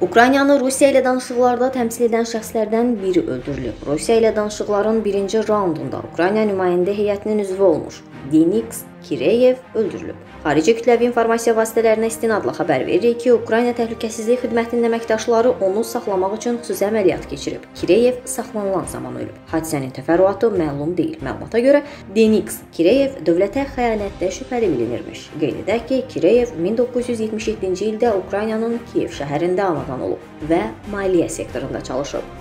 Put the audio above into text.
Ukraynanı Rusiya ilə danışıqlarda təmsil edən şəxslərdən biri öldürülüb. Rusiya ilə danışıqların birinci raundunda Ukrayna nümayəndə heyətinin üzvü olmuş Deniks Kireyev öldürülüb. Xarici kütləvi informasiya vasitələrinə istinadla xəbər veririk ki, Ukrayna Təhlükəsizlik Xidmətinin əməkdaşları onu saxlamaq üçün xüsusi əməliyyat keçirib. Kireyev saxlanılan zaman ölüb. Hadisənin təfərrüatı məlum deyil. Məlumata görə Deniks Kireyev dövlətə xəyanətdə şübhəli bilinirmiş. Qeyd edək ki, Kireyev 1977-ci ildə Ukraynanın Kiyev şəhərində anadan olub və maliyyə sektorunda çalışıb.